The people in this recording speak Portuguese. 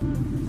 Thank you.